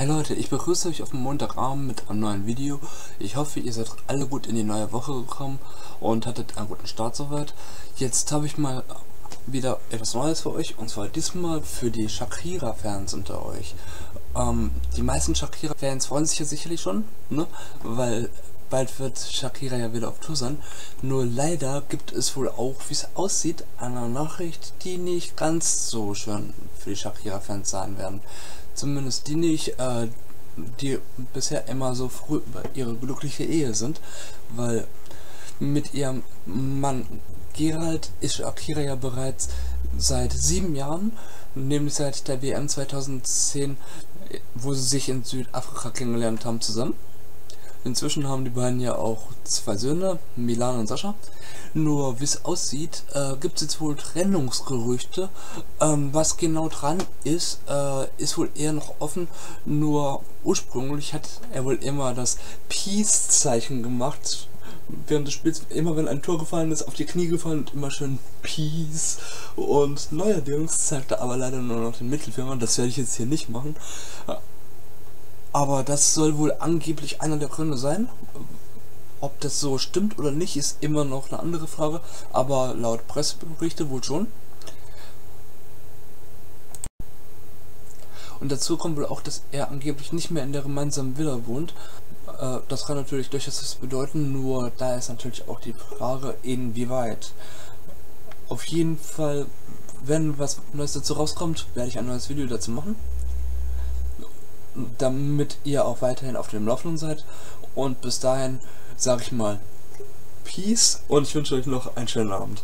Hey Leute, ich begrüße euch auf dem Montagabend mit einem neuen Video. Ich hoffe, ihr seid alle gut in die neue Woche gekommen und hattet einen guten Start soweit. Jetzt habe ich mal wieder etwas Neues für euch und zwar diesmal für die Shakira-Fans unter euch. Ähm, die meisten Shakira-Fans freuen sich ja sicherlich schon, ne? Weil bald wird Shakira ja wieder auf Tour sein. Nur leider gibt es wohl auch, wie es aussieht, eine Nachricht, die nicht ganz so schön für die Shakira-Fans sein werden. Zumindest die nicht, äh, die bisher immer so früh über ihre glückliche Ehe sind, weil mit ihrem Mann Gerald ist Akira ja bereits seit sieben Jahren, nämlich seit der WM 2010, wo sie sich in Südafrika kennengelernt haben zusammen. Inzwischen haben die beiden ja auch zwei Söhne, Milan und Sascha. Nur wie es aussieht, äh, gibt es jetzt wohl Trennungsgerüchte. Ähm, was genau dran ist, äh, ist wohl eher noch offen. Nur ursprünglich hat er wohl immer das Peace-Zeichen gemacht. Während des Spiels, immer wenn ein Tor gefallen ist, auf die Knie gefallen und immer schön Peace. Und neuerdings zeigt er aber leider nur noch den Mittelfinger. Das werde ich jetzt hier nicht machen. Aber das soll wohl angeblich einer der Gründe sein. Ob das so stimmt oder nicht, ist immer noch eine andere Frage. Aber laut Presseberichte wohl schon. Und dazu kommt wohl auch, dass er angeblich nicht mehr in der gemeinsamen Villa wohnt. Äh, das kann natürlich durchaus bedeuten, nur da ist natürlich auch die Frage, inwieweit. Auf jeden Fall, wenn was Neues dazu rauskommt, werde ich ein neues Video dazu machen damit ihr auch weiterhin auf dem Laufenden seid. Und bis dahin sage ich mal Peace und ich wünsche euch noch einen schönen Abend.